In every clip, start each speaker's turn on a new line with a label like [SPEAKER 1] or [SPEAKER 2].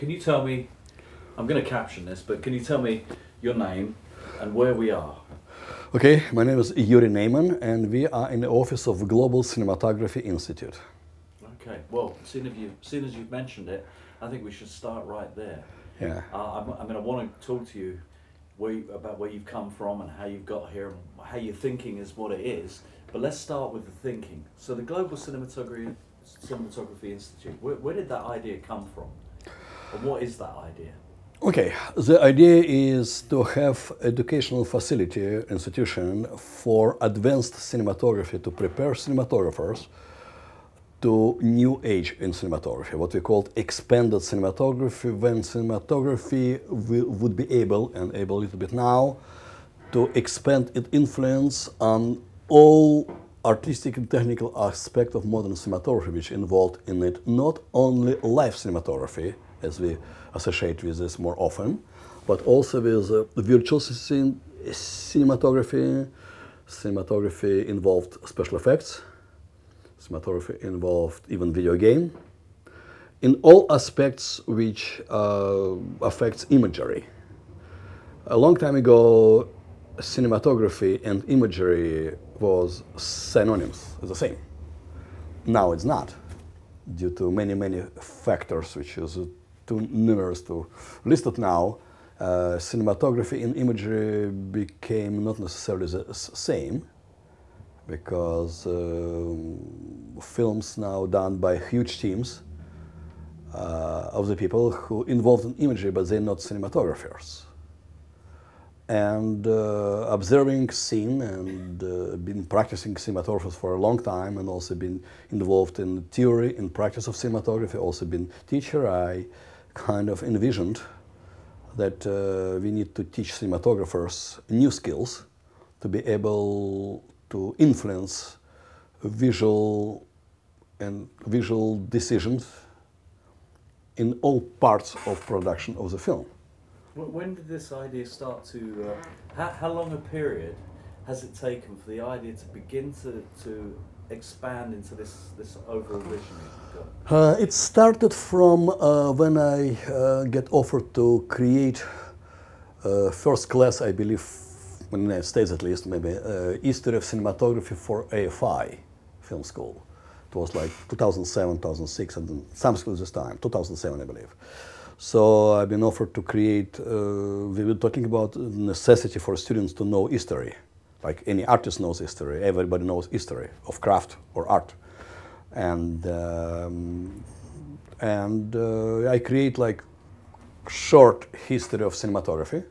[SPEAKER 1] can you tell me? I'm going to caption this, but can you tell me your name and where we are?
[SPEAKER 2] Okay, my name is Yuri Neyman, and we are in the office of the Global Cinematography Institute.
[SPEAKER 1] Okay. Well, seeing as you seeing as you've mentioned it, I think we should start right there.
[SPEAKER 2] Yeah.
[SPEAKER 1] Uh, I'm, I mean, I want to talk to you where you, about where you've come from and how you've got here and how your thinking is what it is. But let's start with the thinking. So the Global Cinematography Cinematography Institute. Where, where did that idea come from? What is that idea?
[SPEAKER 2] Okay, the idea is to have educational facility institution for advanced cinematography to prepare cinematographers to new age in cinematography, what we call expanded cinematography, when cinematography would be able, and able a little bit now, to expand its influence on all artistic and technical aspect of modern cinematography, which involved in it not only live cinematography, as we associate with this more often, but also with uh, virtual cin- cinematography. Cinematography involved special effects. Cinematography involved even video game. In all aspects which uh, affects imagery. A long time ago, cinematography and imagery was synonyms, the same. Now it's not, due to many, many factors, which is too numerous to list it now. Uh, cinematography and imagery became not necessarily the same because um films now done by huge teams uh, of the people who involved in imagery, but they're not cinematographers and uh, observing scene and uh, been practicing cinematography for a long time and also been involved in theory and practice of cinematography also been teacher i kind of envisioned that uh, we need to teach cinematographers new skills to be able to influence visual and visual decisions in all parts of production of the film
[SPEAKER 1] When did this idea start to? Uh, how, how long a period has it taken for the idea to begin to, to expand into this this overall vision you've got?
[SPEAKER 2] Uh, it started from uh, when I uh, get offered to create uh, first class, I believe, in the United States at least, maybe, uh, history of cinematography for AFI film school. It was like 2007, 2006, and some schools this time, 2007, I believe. So I've been offered to create, uh, we were talking about necessity for students to know history. Like any artist knows history, everybody knows history of craft or art. And, um, and uh, I create like short history of cinematography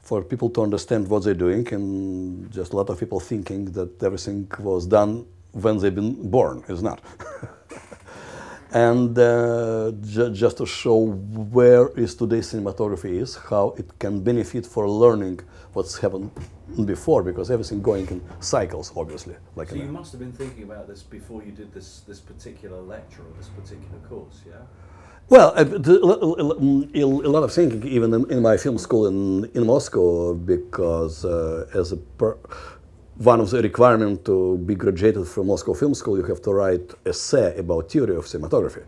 [SPEAKER 2] for people to understand what they're doing and just a lot of people thinking that everything was done when they've been born. is not. and uh, ju- just to show where is today's cinematography is, how it can benefit for learning what's happened before, because everything going in cycles, obviously. Like
[SPEAKER 1] So you must have been thinking about this before you did this this particular lecture or this particular course, yeah?
[SPEAKER 2] Well, uh, a, lot of thinking, even in, in my film school in, in Moscow, because uh, as a per, one of the requirements to be graduated from Moscow Film School, you have to write essay about theory of cinematography.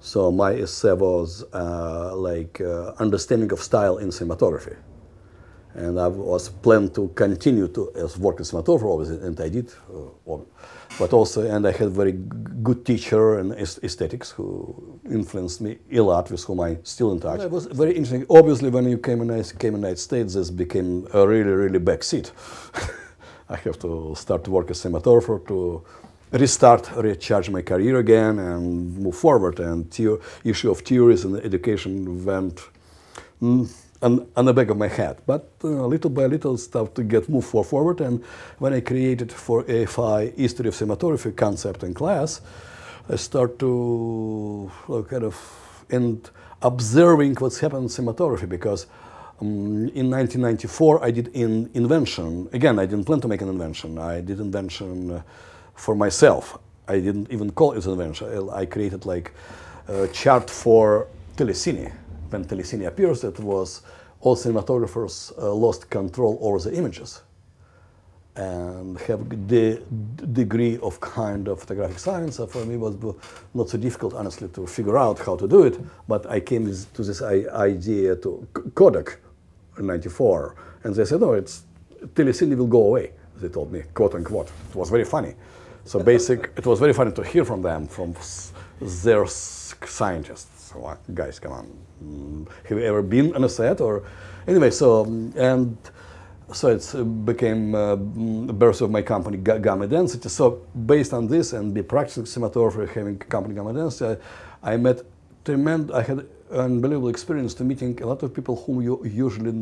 [SPEAKER 2] So my essay was uh, like uh, understanding of style in cinematography, and I was planned to continue to as work in cinematography, obviously, and I did. Uh, but also, and I had very good teacher in aesthetics who influenced me a lot, with whom I still in touch. It was very interesting. Obviously, when you came in came in the United States, this became a really, really back seat. I have to start to work as cinematographer to restart, recharge my career again, and move forward. And the issue of theories and education went mm, on, on the back of my head. But uh, little by little, start to get move forward. And when I created for AFI History of Cinematography concept in class, I start to kind of and observing what's happened in cinematography because um, in 1994 I did an invention. Again, I didn't plan to make an invention. I did invention uh, for myself. I didn't even call it an invention. I created like a chart for telecine. When telecine appears, it was all cinematographers uh, lost control over the images and have the degree of kind of photographic science. For me, was not so difficult, honestly, to figure out how to do it. But I came to this idea to Kodak '94, and they said, "No, it's telecine will go away." They told me, quote unquote. It was very funny. So basic, it was very funny to hear from them, from their scientists. Uh, guys, come on, mm, have you ever been on a set or anyway? So and so it uh, became uh, the birth of my company, Gamma Density. So based on this and the practicing cinematography, having company Gamma Density, I, I met tremendous, I had unbelievable experience to meeting a lot of people whom you usually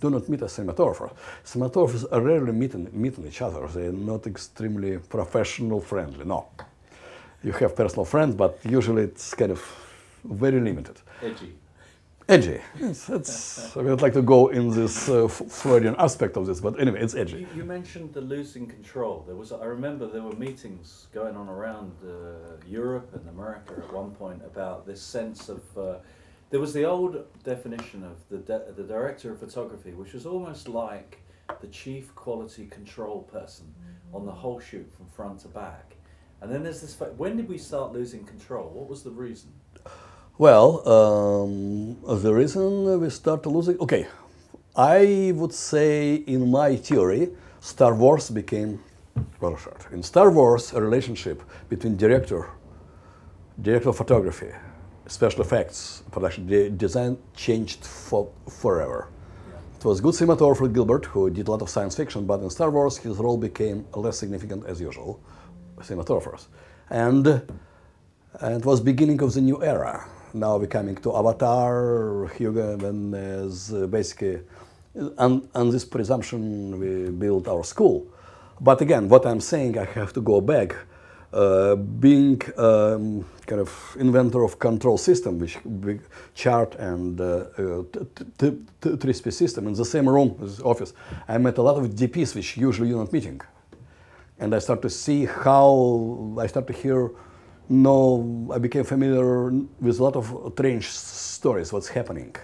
[SPEAKER 2] do not meet as cinematographers. Cinematographers are rarely meeting, meeting each other. They're not extremely professional friendly, no. You have personal friends, but usually it's kind of very limited.
[SPEAKER 1] Edgy
[SPEAKER 2] edgy. It's, it's, I would like to go in this uh, Freudian aspect of this, but anyway, it's edgy.
[SPEAKER 1] You, you, mentioned the losing control. There was, I remember there were meetings going on around uh, Europe and America at one point about this sense of. Uh, there was the old definition of the de- the director of photography, which was almost like the chief quality control person mm-hmm. on the whole shoot from front to back. And then there's this. Fa- when did we start losing control? What was the reason?
[SPEAKER 2] Well, um, the reason we start losing, okay, I would say in my theory, Star Wars became. In Star Wars, a relationship between director, director of photography, special effects, production de design changed for forever. It was good cinematographer Gilbert who did a lot of science fiction, but in Star Wars his role became less significant as usual, cinematographers. And, and it was beginning of the new era now we're coming to Avatar, Hugo, and is uh, basically on, on this presumption we built our school. But again, what I'm saying, I have to go back. Uh, being um, kind of inventor of control system, which chart and uh, uh, 3 system in the same room as office, I met a lot of DPs which usually you're not meeting. And I start to see how, I start to hear no, I became familiar with a lot of strange stories, what's happening,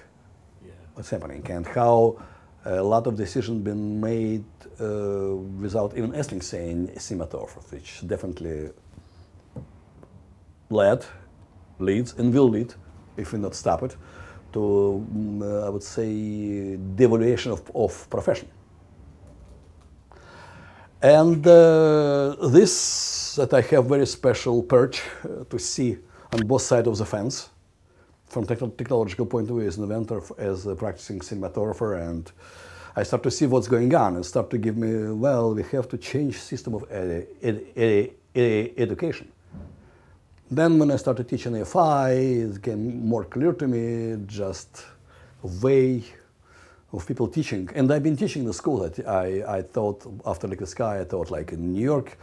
[SPEAKER 2] yeah. what's happening, and how a lot of decisions been made uh, without even asking, saying cinematographer, which definitely led, leads, and will lead, if we not stop it, to, mm, uh, I would say, devaluation of, of profession. And uh, this that I have very special perch uh, to see on both sides of the fence from technological point of view as an inventor, as a practicing cinematographer, and I start to see what's going on and start to give me, well, we have to change system of ed ed ed education. Then when I started teaching AFI, it became more clear to me just way of people teaching. And I've been teaching the school. I, I thought after Liquid Sky, I thought like in New York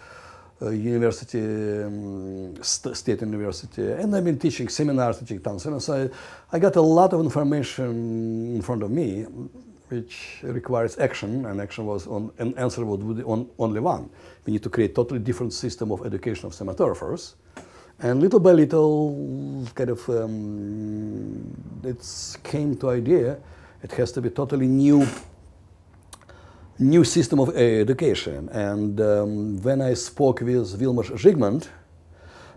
[SPEAKER 2] uh, University, um, St State University, and I've been teaching seminars, teaching tons. And so I, I got a lot of information in front of me, which requires action, and action was on, an answer would be on only one. We need to create totally different system of education of cinematographers. And little by little, kind of, um, it came to idea it has to be totally new new system of education. And um, when I spoke with Vilmos Zsigmond,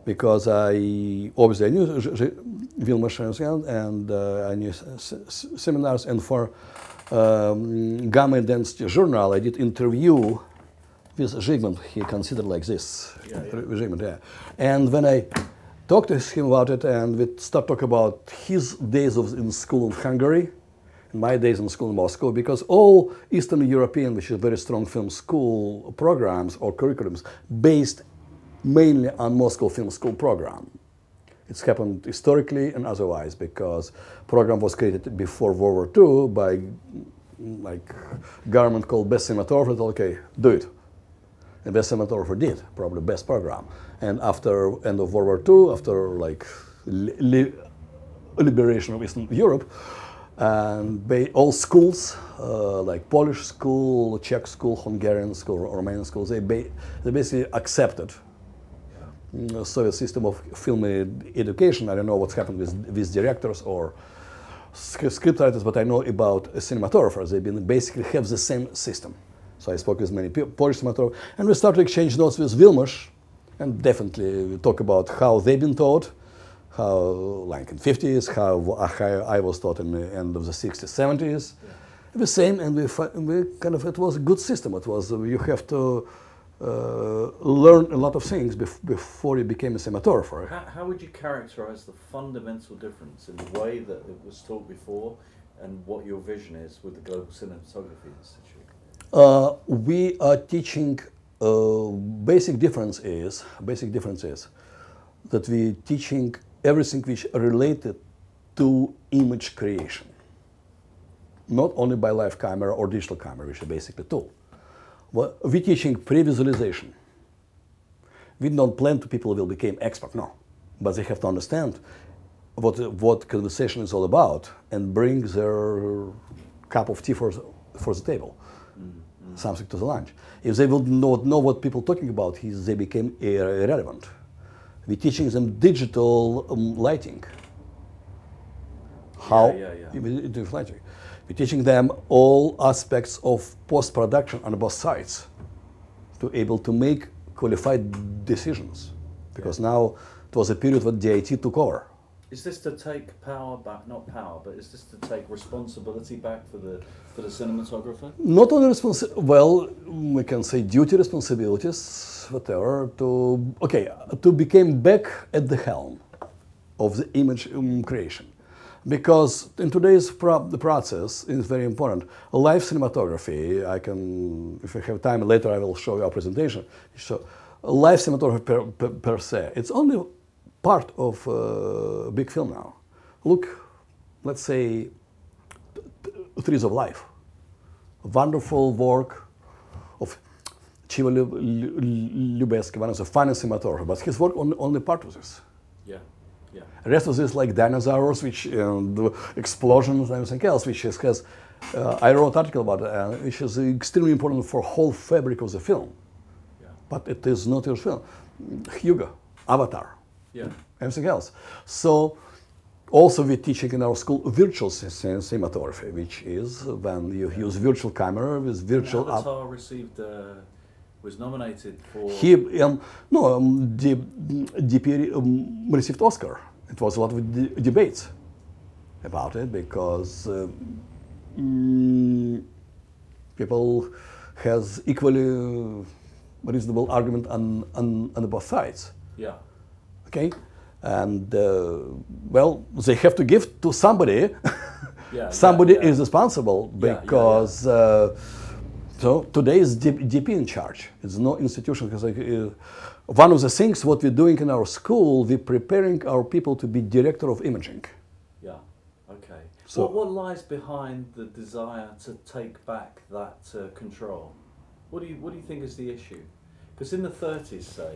[SPEAKER 2] because I obviously I knew Vilmos and uh, I knew seminars, and for um, Gamma Density Journal, I did interview with Zsigmond. He considered like this, yeah, yeah. Zsigmond, yeah. And when I talked to him about it, and we start talk about his days of in school in Hungary, my days in school in Moscow because all Eastern European, which is very strong film school programs or curriculums, based mainly on Moscow Film School program. It's happened historically and otherwise because program was created before World War II by like government called best cinematographer. Okay, do it. And best cinematographer did probably best program. And after end of World War II, after like li liberation of Eastern Europe, and all schools, uh, like Polish school, Czech school, Hungarian school, Romanian schools, they, ba they basically accepted the Soviet system of film education. I don't know what's happened with, with directors or scriptwriters, but I know about cinematographers. They basically have the same system. So I spoke with many Polish cinematographers, and we started to exchange notes with Vilmos, and definitely talk about how they've been taught, how like in 50s, how, how I was taught in the end of the 60s, 70s.
[SPEAKER 1] Yeah.
[SPEAKER 2] The same, and we, we kind of, it was a good system. It was, uh, you have to uh, learn a lot of things bef- before you became a cinematographer.
[SPEAKER 1] How, how would you characterize the fundamental difference in the way that it was taught before and what your vision is with the Global Cinematography Institute?
[SPEAKER 2] Uh, we are teaching. Uh, basic difference is basic difference is that we're teaching everything which related to image creation, not only by live camera or digital camera, which is basically tool. Well, we teaching pre-visualization. We don't plan to people will become expert, no, but they have to understand what what conversation is all about and bring their cup of tea for the, for the table mm-hmm. something to the lunch. If they would not know what people talking about, they became ir- irrelevant. We're teaching them digital um, lighting. How
[SPEAKER 1] yeah, yeah.
[SPEAKER 2] digital lighting. We're teaching them all aspects of post-production on both sides to able to make qualified decisions. Because now it was a period when DIT took over.
[SPEAKER 1] Is this to take power back, not power, but is this to take responsibility back for the, for the cinematographer?
[SPEAKER 2] not only responsibility. well we can say duty responsibilities whatever to okay to become back at the helm of the image um, creation because in today's pro- the process is very important live cinematography i can if i have time later i will show you our presentation so live cinematography per, per, per se it's only part of uh, big film now look let's say Trees of Life. Wonderful work of Chivo Lu- Lu- Lubezki, one of the finest cinematographers, but his work on, only part of this.
[SPEAKER 1] Yeah, yeah.
[SPEAKER 2] The rest of this like dinosaurs, which and the explosions and everything else, which is, has. Uh, I wrote an article about it, uh, which is extremely important for whole fabric of the film,
[SPEAKER 1] Yeah,
[SPEAKER 2] but it is not your film. Hugo, Avatar,
[SPEAKER 1] yeah,
[SPEAKER 2] everything else. So also we're teaching in our school virtual cinematography, which is when you use virtual camera with virtual. up-
[SPEAKER 1] Avatar received, uh, was nominated for.
[SPEAKER 2] he um, no um, D, DP um, received Oscar. It was a lot of de- debates about it because uh, mm, people has equally reasonable argument on, on, on both sides.
[SPEAKER 1] Yeah,
[SPEAKER 2] okay and uh, well they have to give to somebody
[SPEAKER 1] yeah.
[SPEAKER 2] somebody
[SPEAKER 1] yeah, yeah.
[SPEAKER 2] is responsible because Uh, so today is dp in charge it's no institution because uh, one of the things what we're doing in our school we're preparing our people to be director of imaging
[SPEAKER 1] Yeah. Okay.
[SPEAKER 2] So-
[SPEAKER 1] what, what lies behind the desire to take back that uh, control? What do you What do you think is the issue? Because in the 30s, say,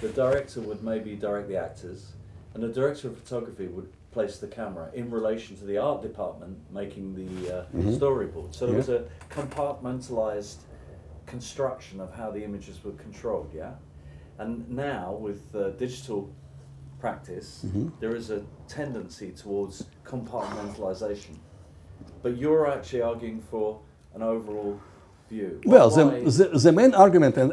[SPEAKER 1] the director would maybe direct the actors, and the director of photography would place the camera in relation to the art department making the uh,
[SPEAKER 2] Mhm.
[SPEAKER 1] storyboard. So there
[SPEAKER 2] Yeah.
[SPEAKER 1] was a compartmentalized construction of how the images were controlled. Yeah. And now with uh, digital practice,
[SPEAKER 2] Mhm.
[SPEAKER 1] there is a tendency towards compartmentalization. But you're actually arguing for an overall view.
[SPEAKER 2] well the,
[SPEAKER 1] Why-
[SPEAKER 2] the, the main argument and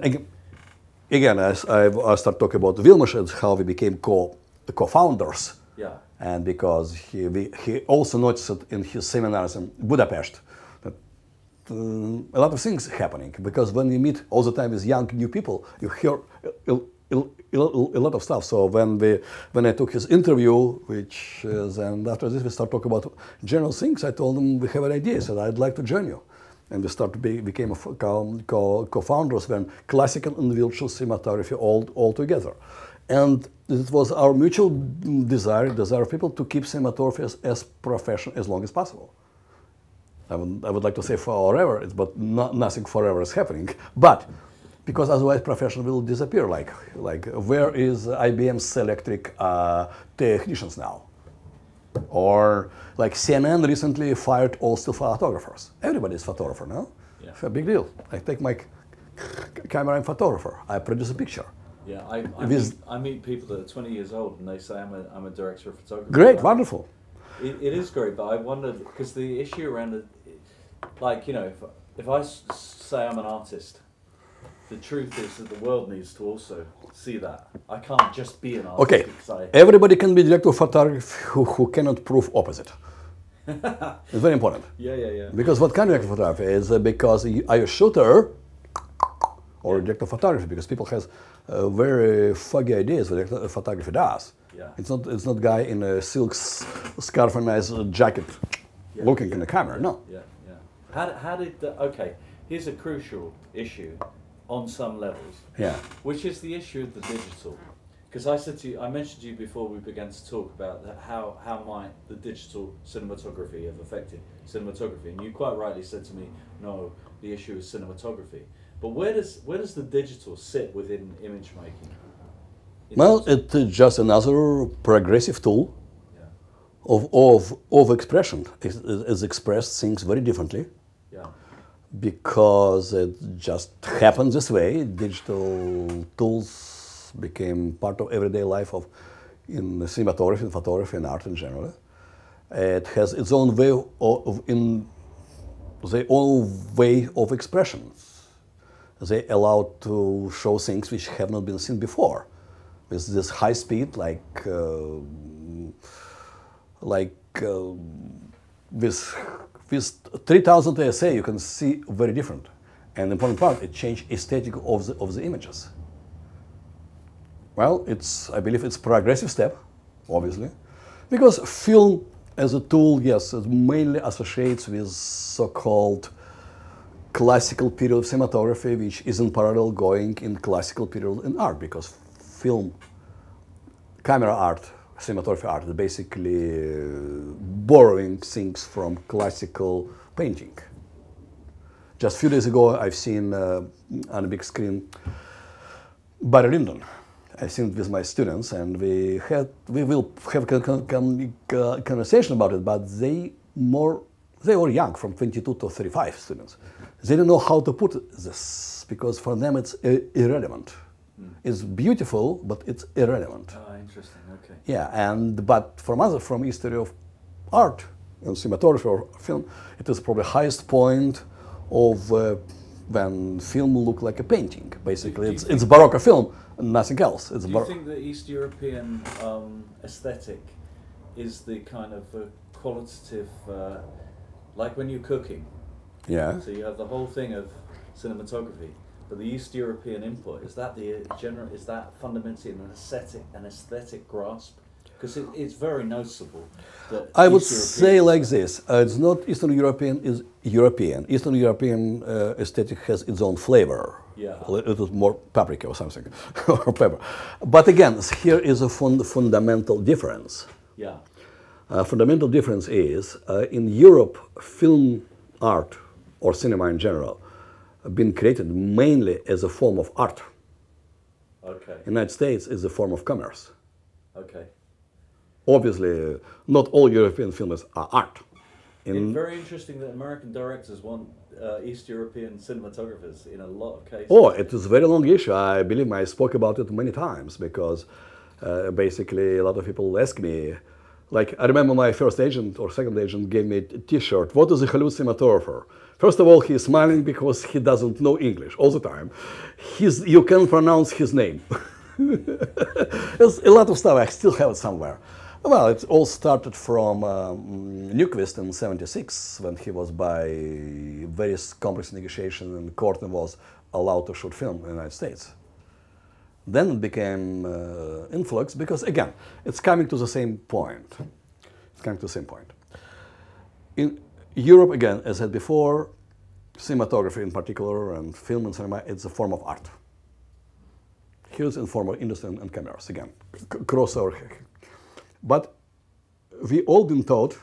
[SPEAKER 2] again as I, I start talking about Vilmos and how we became co, co-founders
[SPEAKER 1] yeah,
[SPEAKER 2] and because he, we, he also noticed in his seminars in Budapest that um, a lot of things happening because when you meet all the time with young new people, you hear a lot of stuff. So when we when I took his interview, which is, and after this we start talking about general things, I told him we have an idea. I said I'd like to join you. And we started be, became co, co, co-founders when classical and virtual cinematography all, all together. And it was our mutual desire, desire of people to keep cinematography as, as professional as long as possible. I would, I would like to say forever, but not, nothing forever is happening. But because otherwise profession will disappear. Like, like where is IBM's electric uh, technicians now? Or like CNN recently fired all still photographers. Everybody is photographer now.
[SPEAKER 1] Yeah.
[SPEAKER 2] It's a big deal. I take my c- camera, I'm photographer. I produce a picture.
[SPEAKER 1] yeah. I, I, meet, I meet people that are 20 years old and they say I'm a, I'm a director of photography.
[SPEAKER 2] Great,
[SPEAKER 1] Right?
[SPEAKER 2] wonderful.
[SPEAKER 1] It, it is great, but I wondered because the issue around it, like you know, if, if I say I'm an artist, the truth is that the world needs to also see that. I can't just be an artist
[SPEAKER 2] Okay,
[SPEAKER 1] I.
[SPEAKER 2] everybody can be director of photography who, who cannot prove opposite. it's very important.
[SPEAKER 1] Yeah, yeah, yeah.
[SPEAKER 2] Because what kind of director of photography is uh, because you, are you a shooter or a director of photography? Because people has uh, very foggy ideas what director of photography does.
[SPEAKER 1] Yeah.
[SPEAKER 2] It's not it's not guy in a silk s- scarf and nice uh, jacket
[SPEAKER 1] Yeah,
[SPEAKER 2] looking
[SPEAKER 1] yeah,
[SPEAKER 2] in the camera. No.
[SPEAKER 1] Yeah, yeah. How, how did the, okay? Here's a crucial issue on some levels.
[SPEAKER 2] Yeah.
[SPEAKER 1] Which is the issue of the digital. Because I said to you, I mentioned to you before we began to talk about that how how might the digital cinematography have affected cinematography, and you quite rightly said to me, no, the issue is cinematography. But where does where does the digital sit within image making? In
[SPEAKER 2] Well, it's just another progressive tool
[SPEAKER 1] yeah,
[SPEAKER 2] of of, of expression. It, it expressed things very differently. Because it just happened this way. Digital tools became part of everyday life of in cinematography, in photography, and art in general. It has its own way of, in their own way of expressions. They allow to show things which have not been seen before, with this high speed, like uh, like uh, with with 3000 ASA, you can see very different. And important part, it changed aesthetic of the of the images. Well, it's I believe it's progressive step, obviously, because film as a tool, yes, it mainly associates with so-called classical period of cinematography, which is in parallel going in classical period in art, because film camera art, cinematography art basically uh, borrowing things from classical painting. Just a few days ago, I've seen uh, on a big screen Barry Lyndon. I've seen it with my students, and we had we will have a con- conversation about it. But they more they were young, from 22 to 35 students. They don't know how to put this because for them it's irrelevant. It's beautiful, but it's irrelevant.
[SPEAKER 1] Ah.
[SPEAKER 2] Yeah, and but from other from history of art and cinematography or film, it is probably highest point of uh, when film look like a painting. Basically,
[SPEAKER 1] do you
[SPEAKER 2] it's it's Baroque film, nothing else. It's
[SPEAKER 1] Do you think the East European um, aesthetic is the kind of uh, qualitative, uh, like when you're cooking?
[SPEAKER 2] yeah.
[SPEAKER 1] So you have the whole thing of cinematography, but the East European input is that the general is that fundamentally an aesthetic an aesthetic grasp because it, it's very noticeable that
[SPEAKER 2] I would
[SPEAKER 1] East
[SPEAKER 2] say like this: uh, it's not Eastern European, is European. Eastern European uh, aesthetic has its own flavor.
[SPEAKER 1] Yeah.
[SPEAKER 2] it is more paprika or something, or pepper. But again, here is a fun- fundamental difference.
[SPEAKER 1] yeah
[SPEAKER 2] Uh, fundamental difference is uh, in Europe, film art or cinema in general been created mainly as a form of art.
[SPEAKER 1] okay
[SPEAKER 2] United States is a form of commerce.
[SPEAKER 1] okay.
[SPEAKER 2] Obviously, not all European films are art.
[SPEAKER 1] It's very interesting that American directors want uh, East European cinematographers in a lot of cases.
[SPEAKER 2] Oh, it is a very long issue. I believe I spoke about it many times because uh, basically a lot of people ask me, like I remember my first agent or second agent gave me a T-shirt. What is a Hollywood cinematographer? First of all, he is smiling because he doesn't know English all the time. His, you can pronounce his name. There's a lot of stuff. I still have it somewhere. Well, it all started from um, Nykvist in '76 when he was by various complex negotiation and court and was allowed to shoot film in the United States. Then it became uh, influx because again, it's coming to the same point. It's coming to the same point. In Europe, again, as I said before, cinematography in particular and film and cinema, it's a form of art. Here's in form of industry and, and cameras again, crossover. But we all been taught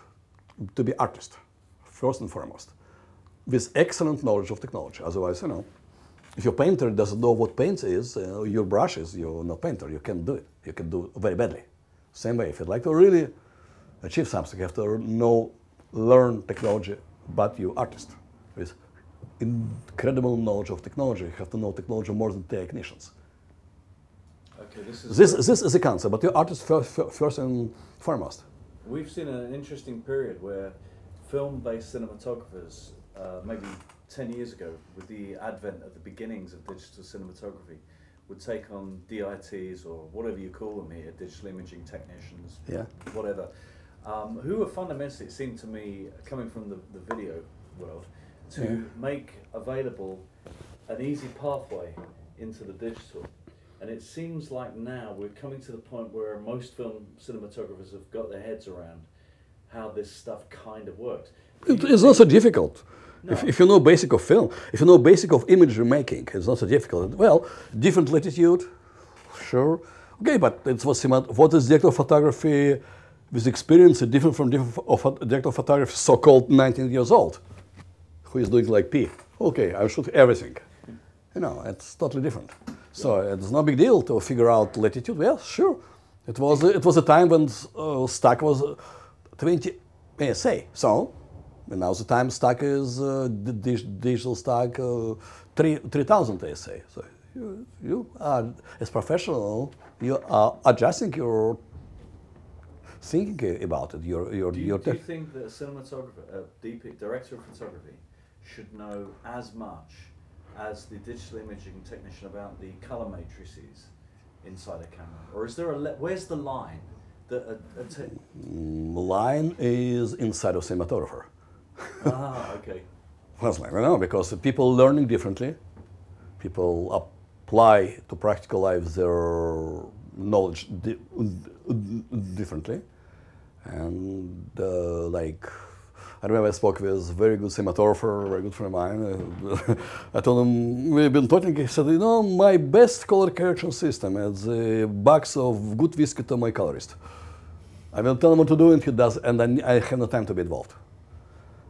[SPEAKER 2] to be artists, first and foremost, with excellent knowledge of technology. Otherwise, you know, if your painter doesn't know what paint is, uh, your brush is, you're not painter. You can't do it. You can do very badly. Same way, if you'd like to really achieve something, you have to know, learn technology, but you're artist with incredible knowledge of technology. You have to know technology more than technicians.
[SPEAKER 1] Okay, this is
[SPEAKER 2] This, this is a concept, but you're artist first, first and foremost.
[SPEAKER 1] We've seen an interesting period where film-based cinematographers, uh, maybe 10 years ago, with the advent of the beginnings of digital cinematography, would take on DITs or whatever you call them here, digital imaging technicians,
[SPEAKER 2] Yeah.
[SPEAKER 1] whatever, um, who are fundamentally, it seemed to me, coming from the, the video world, to
[SPEAKER 2] Yeah.
[SPEAKER 1] make available an easy pathway into the digital. And it seems like now we're coming to the point where most film cinematographers have got their heads around how this stuff kind of works.
[SPEAKER 2] It, it's not so difficult. If,
[SPEAKER 1] No.
[SPEAKER 2] if you know basic of film, if you know basic of imagery making, it's not so difficult. Well, different latitude, sure. Okay, but it's what, cima- what is director of photography with experience is different from different of director of photography so-called 19 years old, who is doing like P. Okay, I shoot everything. You know, it's totally different. So it's no big deal to figure out latitude. Well, sure. It was it was a time when uh, stack was uh, 20 ASA. So and now the time stack is uh, digital stack uh, three 3000 ASA. So you, you are as professional, you are adjusting your thinking about it. Your your
[SPEAKER 1] Do you,
[SPEAKER 2] your
[SPEAKER 1] do you think that a cinematographer, a DP, director of photography, should know as much as the digital imaging technician about the color matrices inside a camera, or is there a le- where's the line that a, a te-
[SPEAKER 2] Mm, line is inside of cinematographer.
[SPEAKER 1] ah okay
[SPEAKER 2] Personally, I know because people learning differently. People apply to practical life their knowledge di- differently, and uh, like I remember I spoke with a very good cinematographer, very good friend of mine. I told him we've been talking. He said, "You know, my best color correction system is a box of good whiskey to my colorist. I will tell him what to do, and he does, and then I have no time to be involved."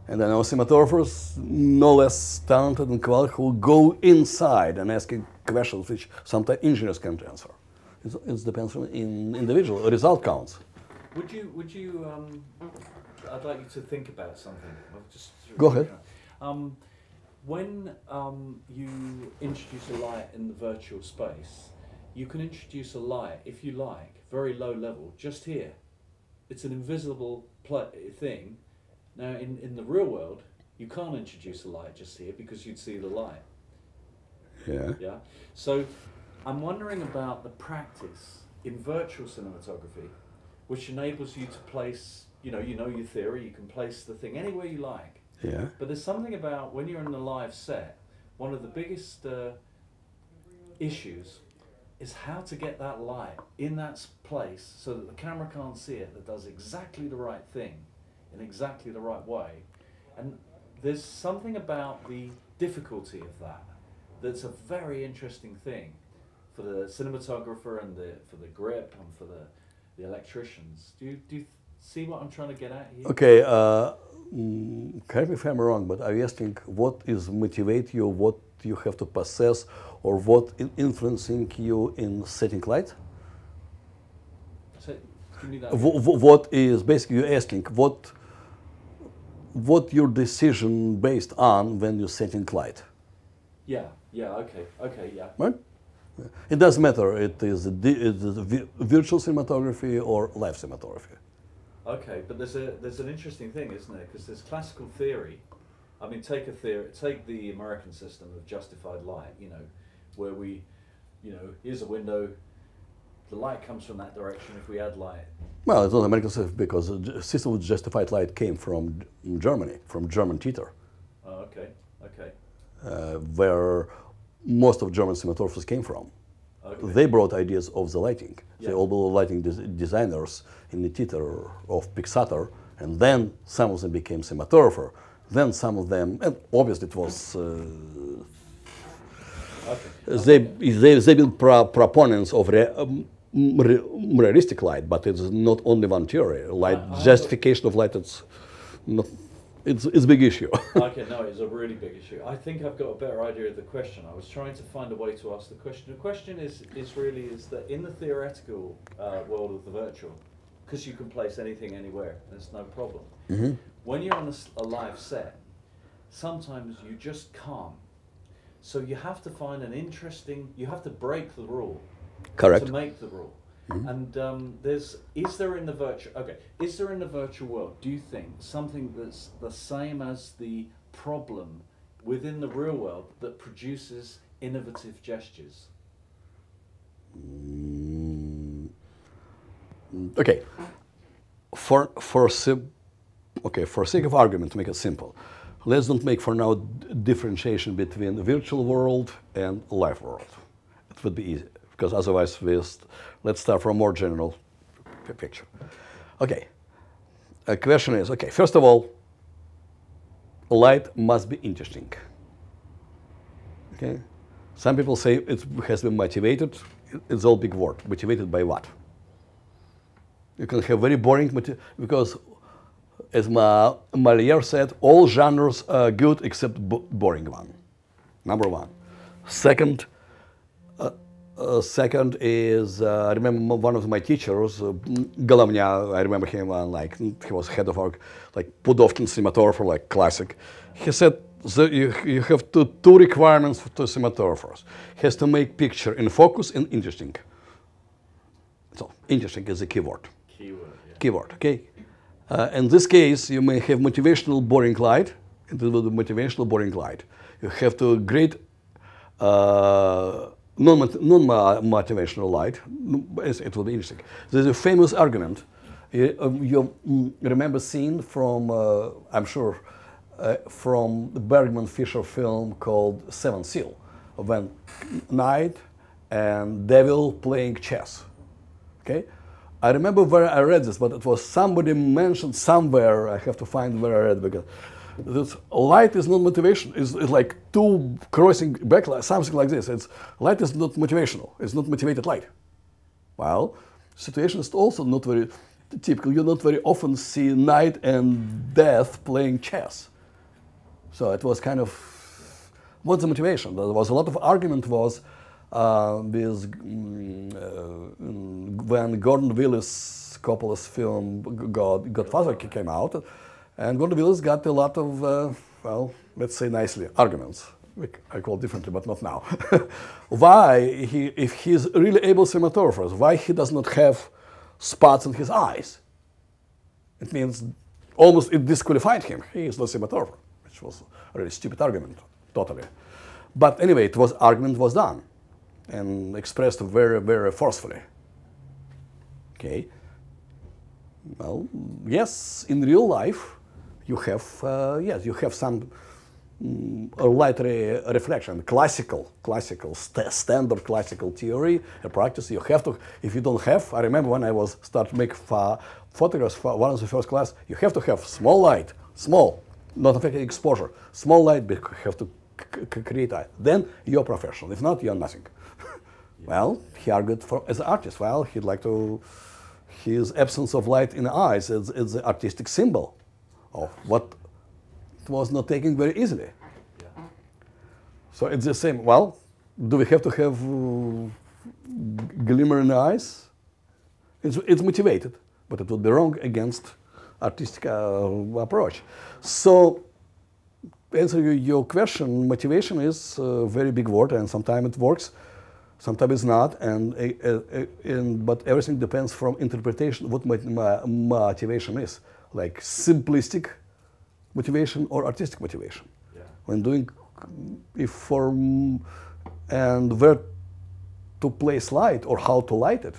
[SPEAKER 2] And then our cinematographers, no less talented and qualified, who go inside and asking questions which sometimes engineers can't answer. It's, it depends on in individual. Result counts.
[SPEAKER 1] Would you would you um, I'd like you to think about something I've just
[SPEAKER 2] Go ahead.
[SPEAKER 1] um, when um, you introduce a light in the virtual space you can introduce a light if you like very low level just here it's an invisible thing now in, in the real world you can't introduce a light just here because you'd see the light
[SPEAKER 2] Yeah.
[SPEAKER 1] yeah. So I'm wondering about the practice in virtual cinematography, which enables you to place, you know, you know your theory, you can place the thing anywhere you like.
[SPEAKER 2] Yeah.
[SPEAKER 1] But there's something about when you're in a live set, one of the biggest uh, issues is how to get that light in that place so that the camera can't see it, that does exactly the right thing in exactly the right way. And there's something about the difficulty of that that's a very interesting thing for the cinematographer and the for the grip and for the, the electricians. Do you, do you see what I'm trying to get at here?
[SPEAKER 2] Okay. Uh, mm, correct me if I'm wrong, but are you asking what is motivate you, what you have to possess, or what influencing you in setting light?
[SPEAKER 1] So, give me that.
[SPEAKER 2] Wh- wh- what is basically you're asking what what your decision based on when you're setting light
[SPEAKER 1] Yeah, yeah, okay, okay, yeah.
[SPEAKER 2] right it doesn't matter it is a, it is a virtual cinematography or live cinematography
[SPEAKER 1] Okay, but there's a there's an interesting thing, isn't there? Because there's classical theory. I mean, take a theory, take the American system of justified light. You know, where we, you know, here's a window. The light comes from that direction. If we add light,
[SPEAKER 2] well it's not american system because the system of justified light came from germany from german theater
[SPEAKER 1] oh, okay, okay,
[SPEAKER 2] uh, where most of german cinematographers came from
[SPEAKER 1] okay.
[SPEAKER 2] they brought ideas of the lighting.
[SPEAKER 1] Yeah.
[SPEAKER 2] They all were lighting des- designers in the theater of Pixar, and then some of them became cinematographer. Then some of them, and obviously it was, uh,
[SPEAKER 1] okay.
[SPEAKER 2] they, they, they've been pro- proponents of re- um, re- realistic light, but it's not only one theory. Light,
[SPEAKER 1] I-
[SPEAKER 2] justification of light, it's not, it's, it's a big issue.
[SPEAKER 1] okay, no, it's a really big issue. I think I've got a better idea of the question. I was trying to find a way to ask the question. The question is, is really is that in the theoretical uh, world of the virtual, because you can place anything anywhere, there's no problem. When you're on a live set, sometimes you just can't. So you have to find an interesting. You have to break the rule
[SPEAKER 2] Correct.
[SPEAKER 1] to make the rule. And um, there's is there in the virtual okay is there in the virtual world? Do you think something that's the same as the problem within the real world that produces innovative gestures?
[SPEAKER 2] Mm, okay. For for okay for sake of argument, to make it simple, let's not make for now d- differentiation between the virtual world and live world. It would be easy because otherwise, we let's start from a more general picture. Okay. A question is okay. First of all, light must be interesting. Okay. Some people say it has been motivated. It's all big word. Motivated by what? You can have very boring because, as Ma- Molière said, all genres are good except boring one. Number one. Second, uh, uh, second is uh, I remember one of my teachers, uh, Galamnya. I remember him uh, like he was head of our like Pudovkin cinematographer, like classic. He said you, you have two, two requirements for cinematographers. He has to make picture in focus and interesting. So interesting is the keyword
[SPEAKER 1] Keyword. Yeah.
[SPEAKER 2] keyword. Okay. Uh, in this case, you may have motivational boring light. It will be motivational boring light. You have to great uh, non-motivational light. It will be interesting. There's a famous argument. You, um, you mm, remember scene from, uh, I'm sure, uh, from the Bergman Fischer film called Seven Seal, when knight and devil playing chess. Okay? I remember where I read this, but it was somebody mentioned somewhere. I have to find where I read because this light is not motivation. It's like two crossing backlight, something like this. It's light is not motivational. It's not motivated light. Well, situation is also not very typical. You not very often see night and death playing chess. So it was kind of what's the motivation? There was a lot of argument was uh, with mm, uh, mm, when Gordon Willis Coppola's film God, Godfather came out, and Willis got a lot of uh, well, let's say nicely, arguments. I call it differently, but not now. why he, if he's really able cinematographer, why he does not have spots in his eyes? It means almost it disqualified him. He is not cinematographer, which was a really stupid argument, totally. But anyway, it was argument was done and expressed very, very forcefully. Okay. Well, yes, in real life, you have uh, yes, you have some mm, a light re- reflection, classical, classical, st- standard classical theory, a practice. You have to, if you don't have, I remember when I was start make pho- photographs for one of the first class, you have to have small light, small, not affecting exposure, small light, but you have to create eye. Then you're professional. If not, you're nothing. Well, he argued for as an artist. Well, he'd like to. His absence of light in the eyes is, is the artistic symbol of what it was not taken very easily. So it's the same. Well, do we have to have uh, glimmer in the eyes? It's, it's motivated, but it would be wrong against artistic uh, approach. So, answer your, question, motivation is a very big word, and sometimes it works, sometimes it's not, and, uh, uh, and but everything depends from interpretation what my, ma- motivation is, like simplistic motivation or artistic motivation
[SPEAKER 1] Yeah.
[SPEAKER 2] when doing if for mm, and where to place light or how to light it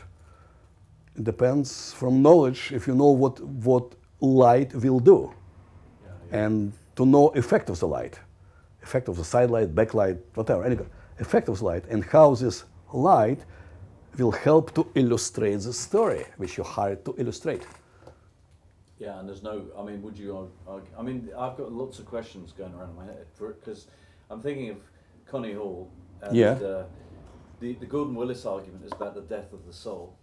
[SPEAKER 2] it depends from knowledge if you know what what light will do
[SPEAKER 1] Yeah, yeah.
[SPEAKER 2] and to know effect of the light effect of the side light backlight whatever any effect of the light and how this light will help to illustrate the story which you hired to illustrate
[SPEAKER 1] Yeah, and there's no. I mean, would you? arg- arg- I mean, I've got lots of questions going around in my head because I'm thinking of Connie Hall. And,
[SPEAKER 2] Yeah.
[SPEAKER 1] Uh, the the Gordon Willis argument is about the death of the soul.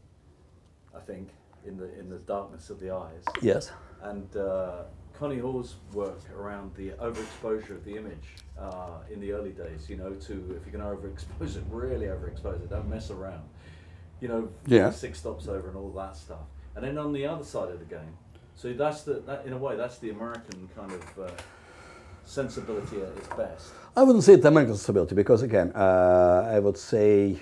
[SPEAKER 1] I think in the in the darkness of the eyes,
[SPEAKER 2] yes
[SPEAKER 1] and uh, Connie Hall's work around the overexposure of the image uh, in the early days. You know, to if you're going to overexpose it, really overexpose it. Don't mess around. You know,
[SPEAKER 2] Yeah.
[SPEAKER 1] six stops over and all that stuff. And then on the other side of the game, so that's the that in a way that's the American kind of uh, sensibility at its best.
[SPEAKER 2] I wouldn't say it's American sensibility because again, uh, I would say,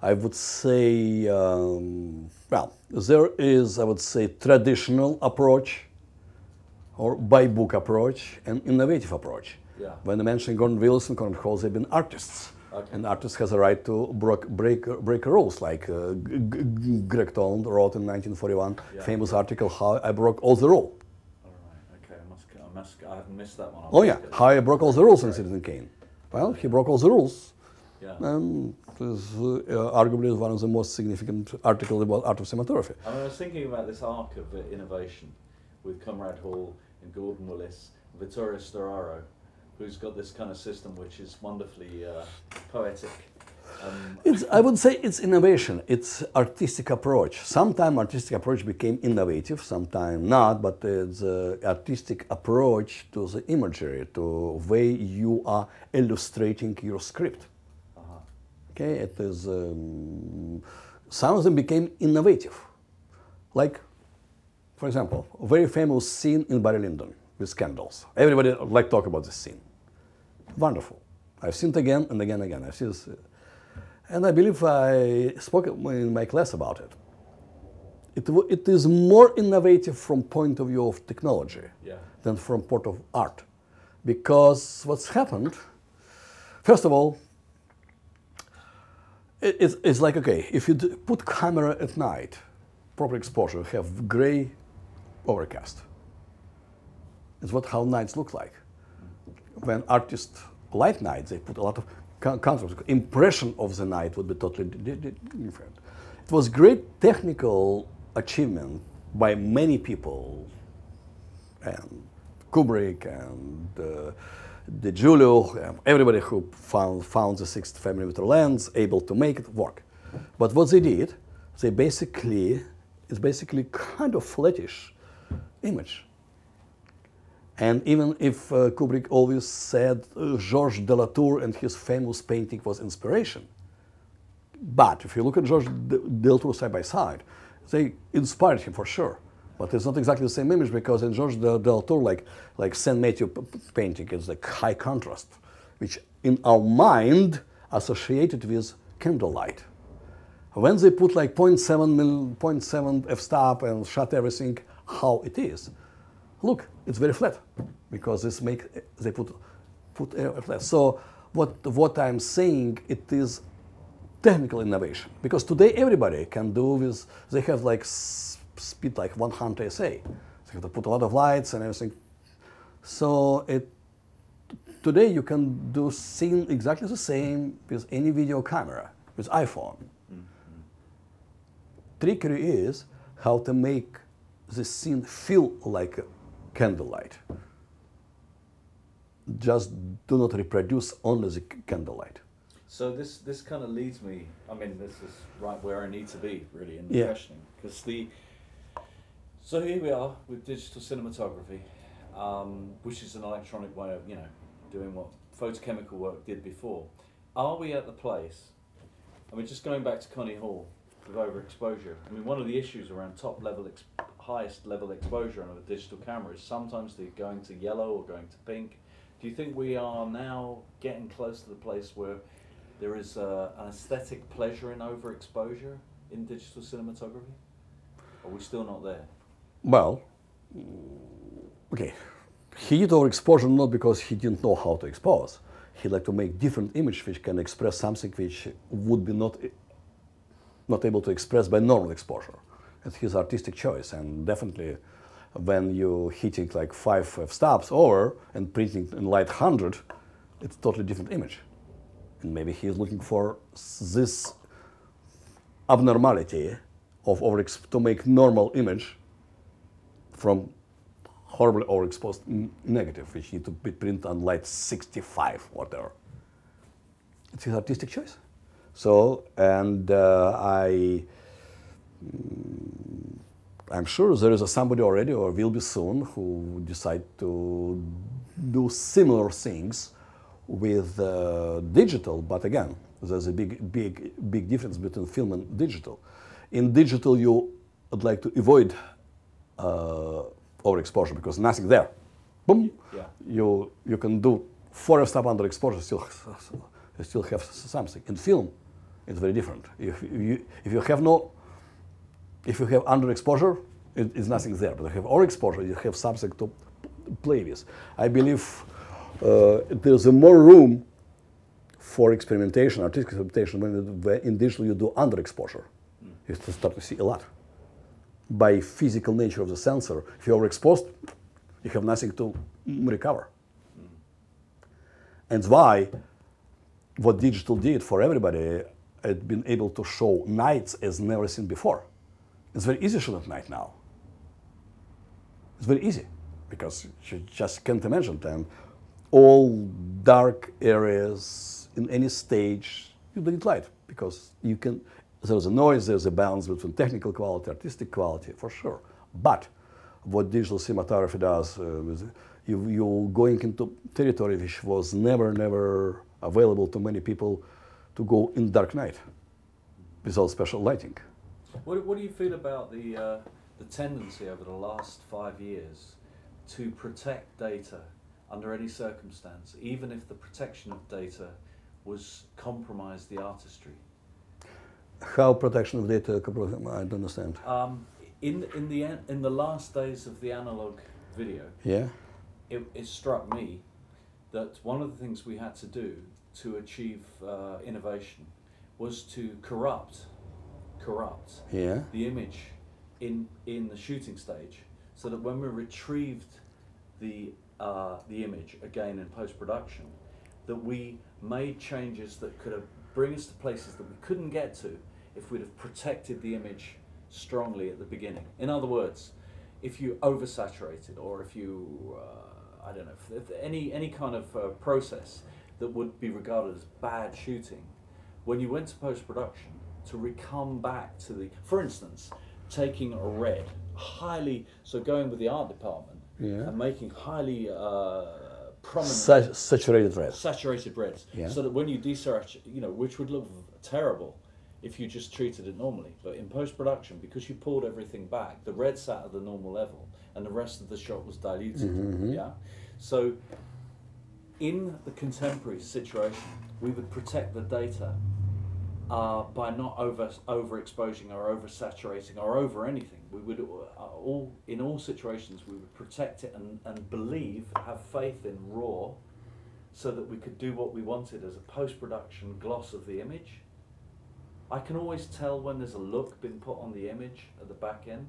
[SPEAKER 2] I would say, um, well, there is, I would say, traditional approach or by book approach and innovative approach.
[SPEAKER 1] Yeah.
[SPEAKER 2] When I mentioned Gordon Wilson, Gordon Hall, they've been artists.
[SPEAKER 1] Okay.
[SPEAKER 2] And artist has a right to break, break, break rules, like uh, Gregg Toland wrote in 1941,
[SPEAKER 1] Yeah.
[SPEAKER 2] famous article, How I Broke All the Rules.
[SPEAKER 1] All right. Okay. I must. I must. I haven't missed that one. I'll
[SPEAKER 2] Oh yeah, how I broke all the rules in Citizen Kane. Well, he broke all the rules.
[SPEAKER 1] Yeah.
[SPEAKER 2] And it is uh, arguably one of the most significant articles about art of cinematography.
[SPEAKER 1] I, mean, I was thinking about this arc of uh, innovation with Conrad Hall and Gordon Willis, Vittorio Storaro, who's got this kind of system which is wonderfully uh, poetic. Um,
[SPEAKER 2] It's, I would say it's innovation. It's artistic approach. Sometimes artistic approach became innovative, sometimes not. But it's uh, artistic approach to the imagery, to way you are illustrating your script.
[SPEAKER 1] uh-huh.
[SPEAKER 2] Okay, it is. Um, some of them became innovative, like, for example, a very famous scene in Barry Lyndon with candles. Everybody like talk about this scene. Wonderful. I've seen it again and again and again. I've seen this, uh, and I believe I spoke in my class about it. It, it is more innovative from point of view of technology
[SPEAKER 1] Yeah.
[SPEAKER 2] than from point of art, because what's happened. First of all, it- it's, it's like okay, if you put camera at night, proper exposure, have gray overcast. It's what how nights look like. When artists light nights, they put a lot of con- contrast. Impression of the night would be totally di- di- different. It was great technical achievement by many people, and Kubrick and uh, DiGiulio, um, everybody who found, found the 65 millimeter lens, able to make it work. But what they did, they basically, it's basically kind of flattish image. And even if uh, Kubrick always said uh, Georges de la Tour and his famous painting was inspiration, but if you look at Georges de, de la Tour side by side, they inspired him for sure. But it's not exactly the same image because in Georges de, de la Tour, like, like Saint Matthew painting, is like high contrast, which in our mind associated with candlelight. When they put like 0.7, mil, 0.7 f-stop and shut everything how it is, look, it's very flat because this make they put put air flat. So what what I'm saying it is technical innovation because today everybody can do with they have like speed like 100 SA. They have to put a lot of lights and everything. So it today you can do scene exactly the same with any video camera with iPhone. Mm-hmm. Trickery is how to make the scene feel like candlelight. Just do not reproduce only the candlelight.
[SPEAKER 1] So this this kind of leads me. I mean, this is right where I need to be really in the
[SPEAKER 2] Yeah.
[SPEAKER 1] questioning because the. So here we are with digital cinematography, um, which is an electronic way of you know doing what photochemical work did before. Are we at the place? I mean, just going back to Connie Hall with overexposure. I mean, one of the issues around top level, highest level exposure on a digital camera is sometimes they're going to yellow or going to pink. Do you think we are now getting close to the place where there is uh, an aesthetic pleasure in overexposure in digital cinematography? Are we still not there?
[SPEAKER 2] Well, okay, he did overexposure not because he didn't know how to expose. He liked to make different image which can express something which would be not not able to express by normal exposure. It's his artistic choice, and definitely when you hitting like five f stops over and printing in light hundred, it's totally different image. And maybe he is looking for this abnormality of overex- to make normal image from horribly overexposed negative, which need to be printed on light 65, whatever. It's his artistic choice. So, and uh, I, I'm sure there is a somebody already, or will be soon, who decide to do similar things with uh, digital. But again, there's a big, big, big difference between film and digital. In digital, you would like to avoid uh, overexposure because nothing there. Boom.
[SPEAKER 1] Yeah.
[SPEAKER 2] You you can do four stop under exposure, still you still have something. In film, it's very different. If you if you have no, if you have underexposure, it, it's nothing there. But if you have overexposure, you have something to play with. I believe uh, there's more room for experimentation, artistic experimentation, when, in digital you do underexposure. You start to see a lot. By physical nature of the sensor, if you're overexposed, you have nothing to recover. And why what digital did for everybody, had been able to show nights as never seen before. It's very easy to shoot at night now. It's very easy because you just can't imagine them. All dark areas in any stage, you need light because you can. There's a noise, there's a balance between technical quality, artistic quality, for sure. But what digital cinematography does, uh, you, you're going into territory which was never, never available to many people to go in dark night without special lighting.
[SPEAKER 1] What, what do you feel about the, uh, the tendency over the last five years to protect data under any circumstance, even if the protection of data was compromise the artistry?
[SPEAKER 2] How protection of data? I don't understand.
[SPEAKER 1] Um, in in the in the last days of the analog video,
[SPEAKER 2] Yeah.
[SPEAKER 1] it, it struck me that one of the things we had to do to achieve uh, innovation was to corrupt corrupt
[SPEAKER 2] Yeah.
[SPEAKER 1] the image in in the shooting stage, so that when we retrieved the uh, the image again in post production, that we made changes that could have bring us to places that we couldn't get to if we'd have protected the image strongly at the beginning. In other words, if you oversaturated or if you uh, I don't know if, if any any kind of uh, process that would be regarded as bad shooting, when you went to post production to come back to the, for instance, taking a red, highly, so going with the art department
[SPEAKER 2] Yeah.
[SPEAKER 1] and making highly uh, prominent
[SPEAKER 2] Sa- saturated red.
[SPEAKER 1] saturated reds,
[SPEAKER 2] Yeah.
[SPEAKER 1] so that when you desaturate, you know, which would look terrible if you just treated it normally, but in post production, because you pulled everything back, the red sat at the normal level, and the rest of the shot was diluted.
[SPEAKER 2] Mm-hmm,
[SPEAKER 1] Yeah, so in the contemporary situation, we would protect the data uh, by not over overexposing or oversaturating or over anything. We would uh, all in all situations we would protect it and, and believe, have faith in raw, so that we could do what we wanted as a post production gloss of the image. I can always tell when there's a look been put on the image at the back end.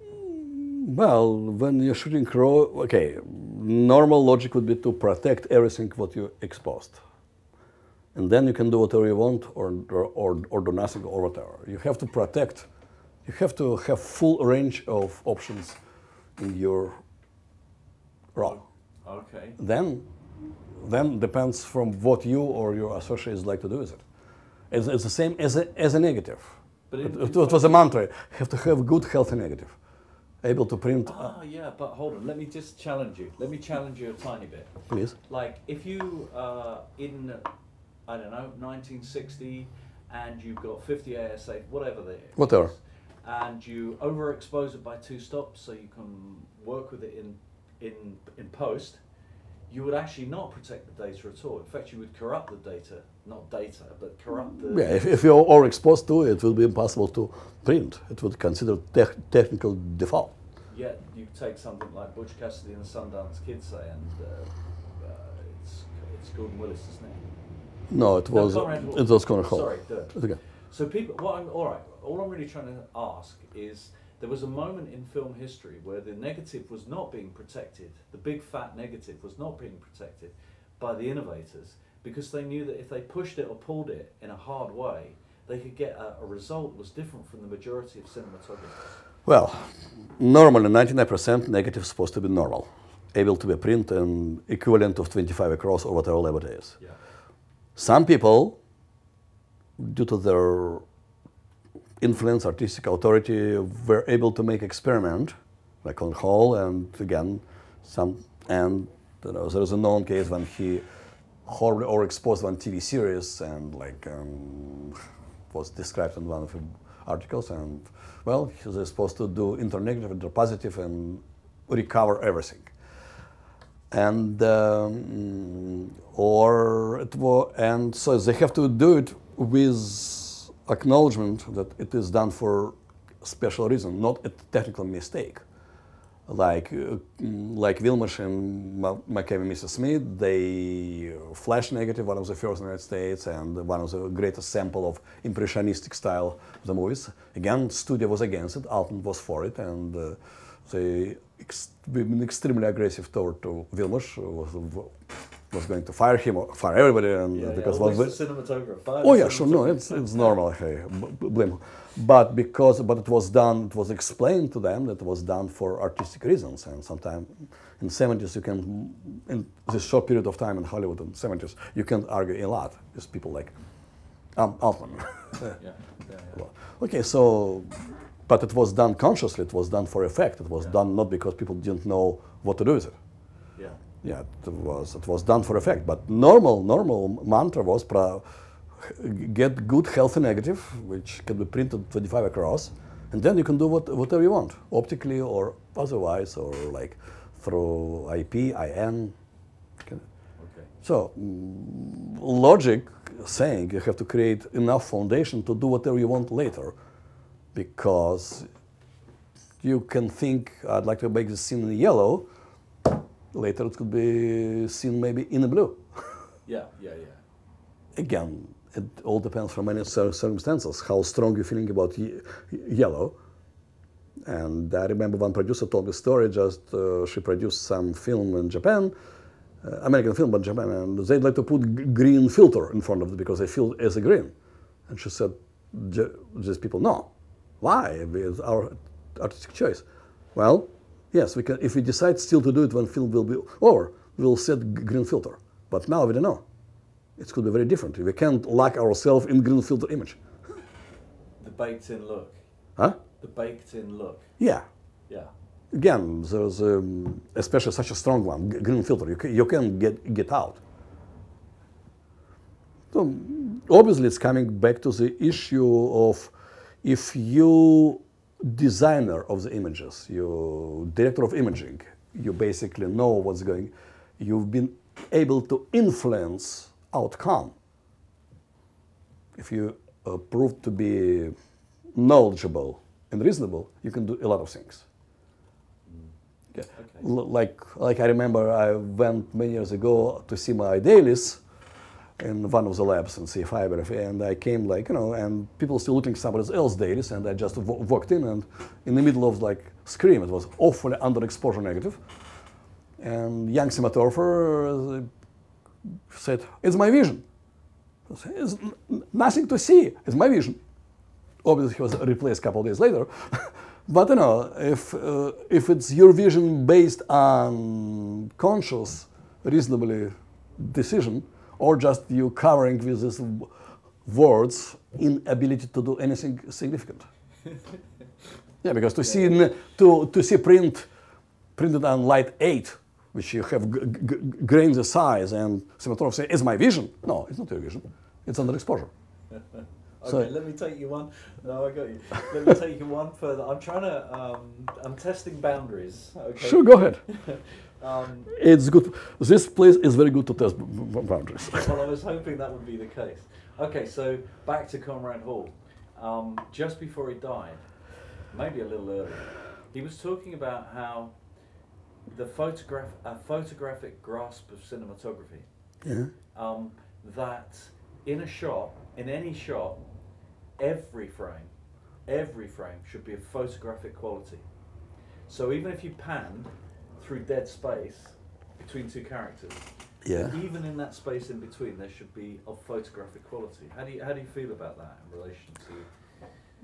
[SPEAKER 2] Well, when you're shooting raw, okay, normal logic would be to protect everything what you exposed. And then you can do whatever you want or, or, or, or do nothing or whatever. You have to protect, you have to have full range of options in your raw.
[SPEAKER 1] Okay.
[SPEAKER 2] Then, then depends from what you or your associates like to do with it. It's, it's the same as a, as a negative.
[SPEAKER 1] But
[SPEAKER 2] it,
[SPEAKER 1] in-
[SPEAKER 2] it, was a mantra. You have to have good, healthy negative. Able to print, uh,
[SPEAKER 1] Ah, yeah, but hold on. Let me just challenge you. Let me challenge you a tiny bit.
[SPEAKER 2] please.
[SPEAKER 1] Like, if you uh, in, I don't know, 1960, and you've got 50 ASA, whatever the
[SPEAKER 2] Whatever.
[SPEAKER 1] and you overexpose it by two stops, so you can work with it in in in post. You would actually not protect the data at all. In fact, you would corrupt the data, not data, but corrupt the.
[SPEAKER 2] Yeah, if, if you're overexposed to it, it will be impossible to print. It would consider tech technical default.
[SPEAKER 1] Yet you take something like Butch Cassidy and the Sundance Kid say, and uh, uh, it's it's Gordon Willis, isn't it?
[SPEAKER 2] No, it was
[SPEAKER 1] Hall.
[SPEAKER 2] it was Conrad Hall.
[SPEAKER 1] Sorry, duh.
[SPEAKER 2] It's okay.
[SPEAKER 1] So people, what I'm all right. All I'm really trying to ask is there was a moment in film history where the negative was not being protected. The big fat negative was not being protected by the innovators because they knew that if they pushed it or pulled it in a hard way, they could get a, a result that was different from the majority of cinematographers.
[SPEAKER 2] Well, normally 99% negative is supposed to be normal, able to be print and equivalent of 25 across or whatever level it is.
[SPEAKER 1] Yeah.
[SPEAKER 2] Some people, due to their influence, artistic authority, were able to make experiment, like on Hall, and again, some, and you know, there is a known case when he horribly overexposed one TV series and like um, was described in one of the articles, and well, he was supposed to do internegative, interpositive, and recover everything and um, or it was, and so they have to do it with acknowledgement that it is done for special reason, not a technical mistake. like uh, like Vilmos and McCabe and Mrs. Smith, they flash negative, one of the first in the United States, and one of the greatest sample of impressionistic style the movies. Again, studio was against it, Altman was for it, and uh, they ex- been extremely aggressive toward to Vilmos, who uh, was, uh, was going to fire him or fire everybody, and
[SPEAKER 1] Yeah, uh,
[SPEAKER 2] because
[SPEAKER 1] yeah,
[SPEAKER 2] was
[SPEAKER 1] the cinematographer.
[SPEAKER 2] Oh yeah, sure. No, it's, it's normal. Hey, blame. But because but it was done, it was explained to them that it was done for artistic reasons. And sometimes in 70s, you can, in this short period of time in Hollywood in 70s, you can argue a lot. There's people like um, Altman.
[SPEAKER 1] Yeah, yeah, yeah.
[SPEAKER 2] okay, so, but it was done consciously. It was done for effect. It was
[SPEAKER 1] Yeah.
[SPEAKER 2] done not because people didn't know what to do with it.
[SPEAKER 1] yeah.
[SPEAKER 2] Yeah, it was it was done for effect. But normal normal mantra was pro, get good healthy negative, which can be printed 25 across, and then you can do what, whatever you want, optically or otherwise, or like through IP, IN.
[SPEAKER 1] Okay.
[SPEAKER 2] So mm, logic saying you have to create enough foundation to do whatever you want later, because you can think I'd like to make the scene in yellow. Later it could be seen maybe in blue.
[SPEAKER 1] Yeah, yeah, yeah.
[SPEAKER 2] Again, it all depends from many circumstances, how strong you're feeling about ye- yellow. And I remember one producer told me a story, just uh, she produced some film in Japan, uh, American film, but Japan, and they'd like to put green filter in front of it because they feel as a green. And she said, "J- these people, no. Why? It's our artistic choice. Well, yes, we can, if we decide still to do it when film will be over, we'll set green filter. But now we don't know. It could be very different. We can't lock ourselves in green filter image.
[SPEAKER 1] The baked in look.
[SPEAKER 2] Huh?
[SPEAKER 1] The baked in look.
[SPEAKER 2] Yeah.
[SPEAKER 1] Yeah.
[SPEAKER 2] Again, there's um, especially such a strong one, green filter. You can, you can get get out. So obviously, it's coming back to the issue of if you designer of the images, you director of imaging, you basically know what's going. You've been able to influence outcome. If you uh, prove to be knowledgeable and reasonable, you can do a lot of things. Okay.
[SPEAKER 1] Okay.
[SPEAKER 2] Like like I remember I went many years ago to see my dailies in one of the labs in CFI, and I came like you know, and people still looking at somebody else's dailies, and I just wa- walked in, and in the middle of like scream, it was awfully under underexposure negative, and young cinematographer uh, said, "It's my vision." It's nothing to see. It's my vision obviously he was replaced a couple of days later. but you know, if uh, if it's your vision based on conscious, reasonably decision, or just you covering with these words inability to do anything significant. yeah, because to see in, to to see print printed on light eight, which you have g- g- grain the size, and cinematographer say, "Is my vision?" No, it's not your vision. It's under exposure. So-
[SPEAKER 1] Okay, let me take you one. No, I got you. Let me take you one further. I'm trying to. Um, I'm testing boundaries. Okay.
[SPEAKER 2] Sure, go ahead.
[SPEAKER 1] Um,
[SPEAKER 2] It's good. This place is very good to test boundaries.
[SPEAKER 1] well, I was hoping that would be the case. Okay, so back to Conrad Hall. Um, just before he died, maybe a little earlier, he was talking about how the photograph, a photographic grasp of cinematography,
[SPEAKER 2] Yeah.
[SPEAKER 1] um, that in a shot, in any shot, every frame, every frame should be of photographic quality. So even if you pan through dead space between two characters,
[SPEAKER 2] Yeah.
[SPEAKER 1] even in that space in between, there should be of photographic quality. How do you how do you feel about that in relation to?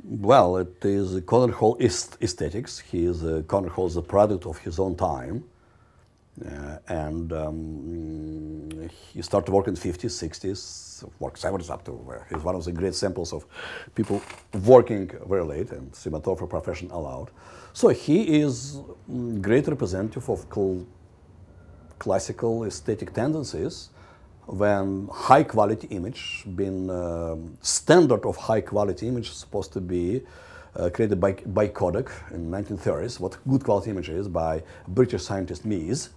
[SPEAKER 2] Well, it is Conrad Hall est- aesthetics. He is uh, Conrad Hall is a product of his own time, uh, and um, he started working in the 50s, 60s, worked 70s up to where he's one of the great samples of people working very late and cinematographer profession allowed. So he is mm, great representative of cl- classical aesthetic tendencies when high quality image been um, standard of high quality image is supposed to be uh, created by, by Kodak in 1930s what good quality image is by British scientist Mees.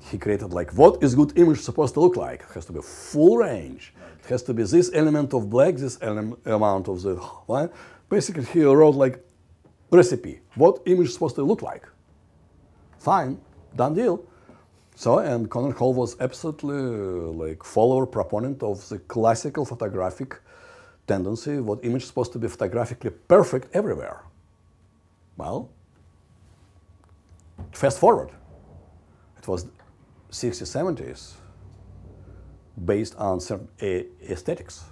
[SPEAKER 2] He created like what is good image supposed to look like? It has to be full range. It has to be this element of black this amount of the white basically he wrote like recipe what image is supposed to look like Fine, done deal. So, and Conrad Hall was absolutely like follower, proponent of the classical photographic tendency, what image is supposed to be photographically perfect everywhere. Well, fast forward. It was 60s, 70s, based on certain aesthetics.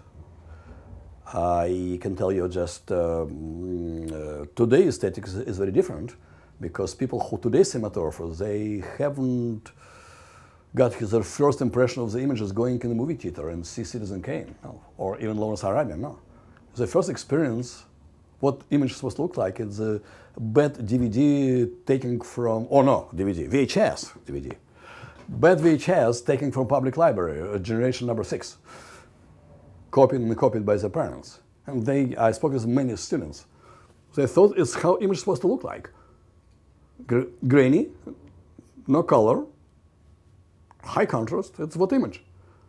[SPEAKER 2] I can tell you just um, uh, today aesthetics is very different because people who today cinematographers, they haven't got his their first impression of the images going in the movie theater and see Citizen Kane no, or even Lawrence Arabian. No, the first experience, what images to look like, it's a bad DVD taken from, oh no, DVD, VHS DVD, bad VHS taken from public library, generation number six, copied and copied by their parents. And they, I spoke with many students. They thought it's how image is supposed to look like. Gr grainy, no color, high contrast, it's what image.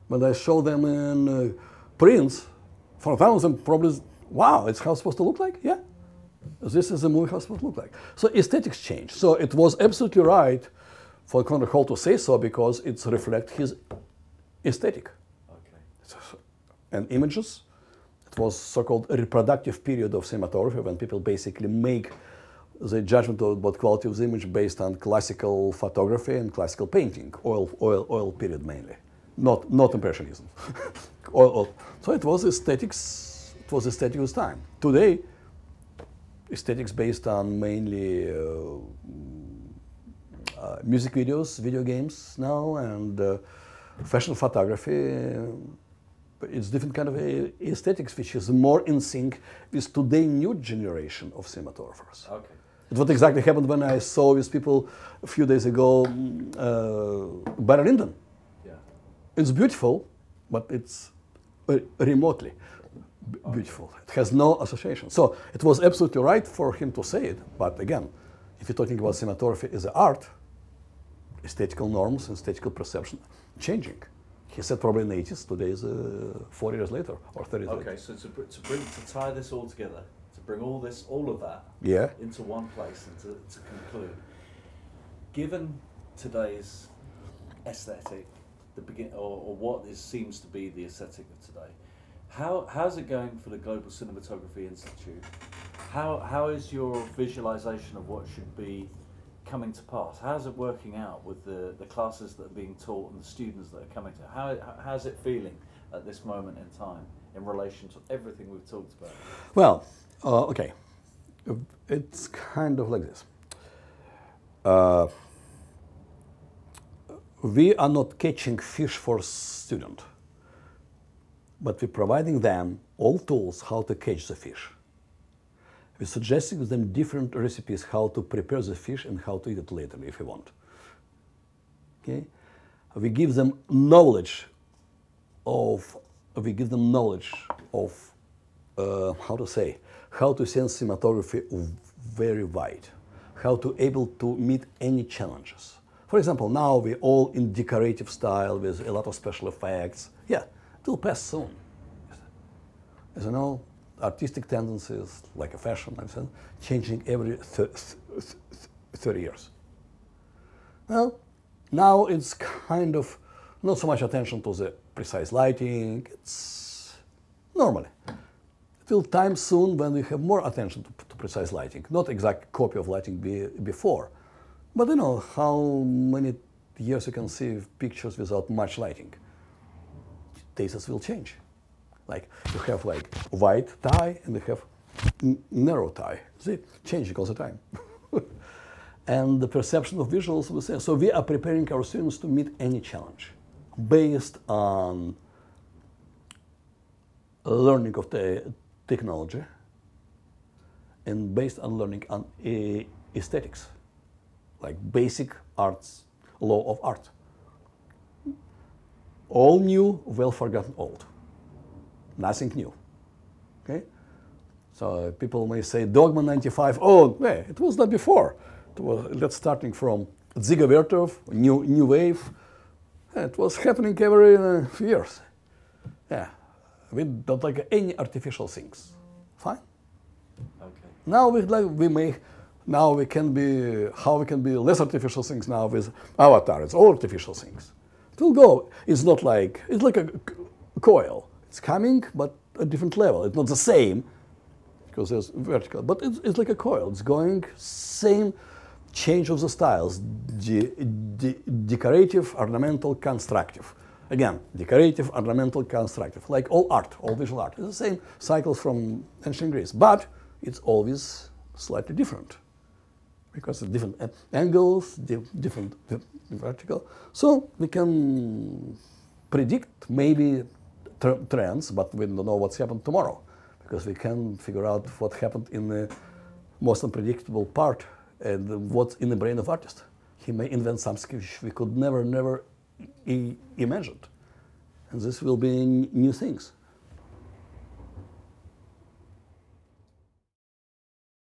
[SPEAKER 2] When I show them in uh, prints, for a thousand probably, wow, it's how it's supposed to look like? Yeah. This is the movie how it's supposed to look like. So aesthetics change. So it was absolutely right for Conrad Hall to say so because it reflects his aesthetic. Okay. And images, it was so-called reproductive period of cinematography when people basically make the judgment about quality of the image based on classical photography and classical painting, oil, oil, oil period mainly, not, not impressionism. oil, oil. So it was aesthetics, it was aesthetics time. Today, aesthetics based on mainly uh, uh, music videos, video games now, and uh, fashion photography. It's different kind of aesthetics, which is more in sync with today new generation of cinematographers.
[SPEAKER 1] Okay.
[SPEAKER 2] It's what exactly happened when I saw with people a few days ago, uh, Barry Lyndon.
[SPEAKER 1] Yeah.
[SPEAKER 2] It's beautiful, but it's remotely beautiful. It has no association. So it was absolutely right for him to say it. But again, if you're talking about cinematography as an art, aesthetical norms and aesthetical perception changing. He said probably in the 80s, today is uh, four years later or 30 years
[SPEAKER 1] okay, later. so to, to, bring, to tie this all together, to bring all this, all of that,
[SPEAKER 2] yeah.
[SPEAKER 1] into one place and to, to conclude. Given today's aesthetic, the begin or, or what is, seems to be the aesthetic of today, how how's it going for the Global Cinematography Institute? How how is your visualization of what should be coming to pass? How's it working out with the, the classes that are being taught and the students that are coming to? How how's it feeling at this moment in time in relation to everything we've talked about?
[SPEAKER 2] Well, uh, okay, it's kind of like this. Uh, we are not catching fish for student, but we're providing them all tools how to catch the fish. We're suggesting them different recipes how to prepare the fish and how to eat it later if you want. Okay? We give them knowledge of, we give them knowledge of, uh, how to say, how to sense cinematography very wide, how to able to meet any challenges. For example, now we're all in decorative style with a lot of special effects. Yeah, it will pass soon. As you know, artistic tendencies, like a fashion, like said, changing every 30 years. Well, now it's kind of not so much attention to the precise lighting, it's normally It will time soon when we have more attention to, to precise lighting, not exact copy of lighting be, before. But you know how many years you can see pictures without much lighting. Tastes will change. Like you have like white tie and you have narrow tie. See, changing all the time. and the perception of visuals will say. So we are preparing our students to meet any challenge based on learning of the technology and based on learning on aesthetics, like basic arts, law of art. All new, well forgotten old. Nothing new. Okay? So people may say Dogma 95, oh, yeah, it was that before. It was, that's starting from Dziga Vertov, new, new wave. It was happening every uh, few years. Yeah, we don't like any artificial things. Fine.
[SPEAKER 1] Okay.
[SPEAKER 2] Now we like we may now we can be, how we can be less artificial things now with Avatar. It's all artificial things. It will go. It's not like, it's like a coil. It's coming, but a different level. It's not the same because there's vertical, but it's, it's like a coil. It's going same change of the styles, de, de, decorative, ornamental, constructive. Again, decorative, ornamental, constructive, like all art, all visual art. It's the same cycle from ancient Greece, but it's always slightly different because of different angles, different vertical. So we can predict maybe trends, but we don't know what's happened tomorrow because we can't figure out what happened in the most unpredictable part and what's in the brain of artist. He may invent something which we could never, never imagined. And this will be new things.